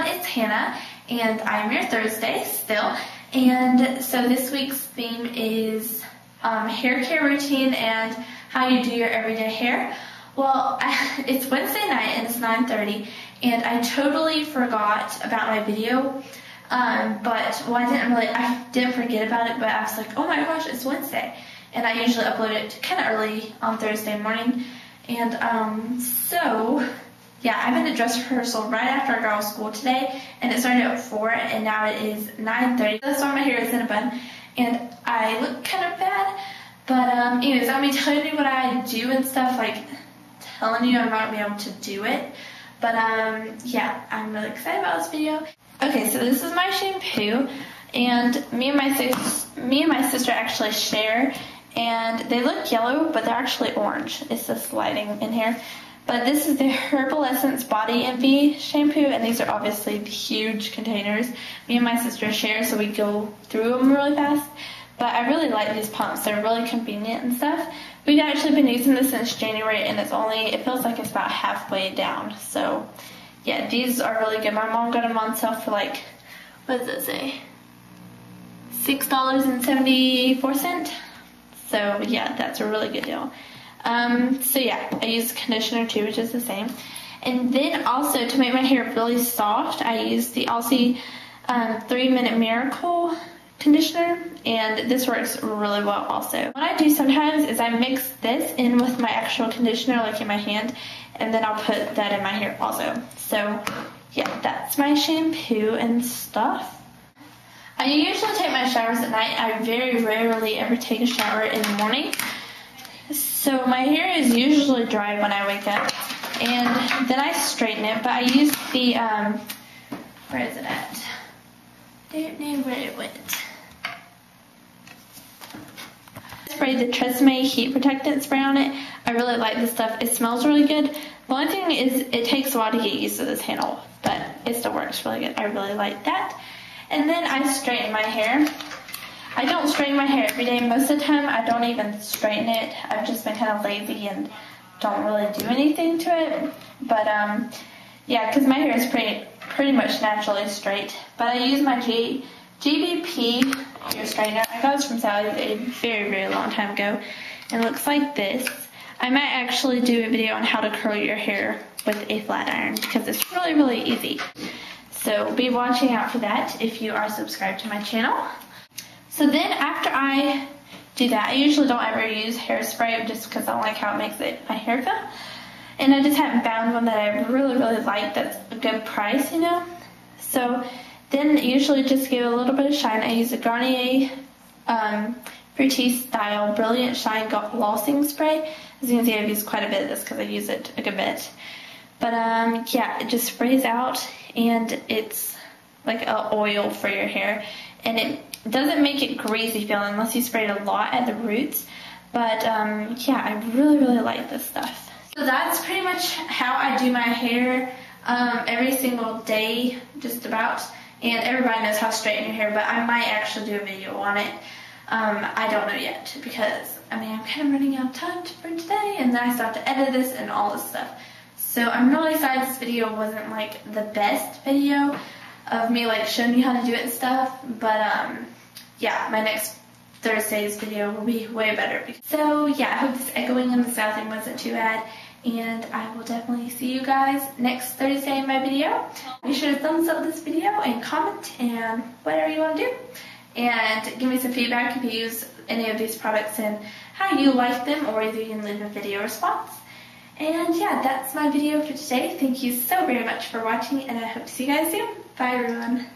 everyone, it's Hannah, and I'm your Thursday still. And so this week's theme is um, hair care routine and how you do your everyday hair. Well, I, it's Wednesday night and it's 9.30, and I totally forgot about my video. Um, but, well, I didn't really, I didn't forget about it, but I was like, oh my gosh, it's Wednesday. And I usually upload it kind of early on Thursday morning. And um, so yeah, I'm in a dress rehearsal right after girls' school today, and it started at 4, and now it is 9.30. That's why my hair is in a bun, and I look kind of bad, but um, anyways, I'm going to tell you what I do and stuff, like telling you I'm not going to be able to do it, but um, yeah, I'm really excited about this video. Okay, so this is my shampoo, and me and my me and my sister actually share, and they look yellow, but they're actually orange. It's this lighting in here. But this is the Herbal Essence Body Envy shampoo, and these are obviously huge containers. Me and my sister share, so we go through them really fast. But I really like these pumps. They're really convenient and stuff. We've actually been using this since January, and it's only, it feels like it's about halfway down. So, yeah, these are really good. My mom got them on sale for like, what does it say? $6.74. So, yeah, that's a really good deal. Um, so yeah, I use conditioner too, which is the same. And then also to make my hair really soft, I use the Aussie um, 3 Minute Miracle conditioner and this works really well also. What I do sometimes is I mix this in with my actual conditioner like in my hand and then I'll put that in my hair also. So yeah, that's my shampoo and stuff. I usually take my showers at night. I very rarely ever take a shower in the morning. So my hair is usually dry when I wake up, and then I straighten it, but I use the, um, where is it at? I don't know where it went. Spray the Tresemme heat protectant spray on it. I really like this stuff. It smells really good. The only thing is it takes a while to get used to this handle, but it still works really good. I really like that. And then I straighten my hair. I don't straighten my hair every day. Most of the time, I don't even straighten it. I've just been kind of lazy and don't really do anything to it. But um, yeah, because my hair is pretty pretty much naturally straight. But I use my G GBP hair straightener. I got this from Sally a very very long time ago. It looks like this. I might actually do a video on how to curl your hair with a flat iron because it's really really easy. So be watching out for that if you are subscribed to my channel. So then after I do that, I usually don't ever use hairspray just because I don't like how it makes it, my hair feel. And I just haven't found one that I really, really like that's a good price, you know. So then usually just give a little bit of shine. I use a Garnier um, Style Brilliant Shine Glossing Spray. As you can see, I've used quite a bit of this because I use it a good bit. But um, yeah, it just sprays out and it's like an oil for your hair. And it doesn't make it greasy feeling unless you spray it a lot at the roots. But um, yeah, I really, really like this stuff. So that's pretty much how I do my hair um, every single day, just about. And everybody knows how to straighten your hair, but I might actually do a video on it. Um, I don't know yet because, I mean, I'm kind of running out of time for today, and then I still have to edit this and all this stuff. So I'm really sorry this video wasn't like the best video of me like showing you how to do it and stuff. But um, yeah, my next Thursday's video will be way better. So yeah, I hope this echoing in the south thing wasn't too bad. And I will definitely see you guys next Thursday in my video. Be sure to thumbs up this video and comment and whatever you want to do. And give me some feedback if you use any of these products and how you like them or either you can leave a video response. And yeah, that's my video for today. Thank you so very much for watching and I hope to see you guys soon. Bye everyone.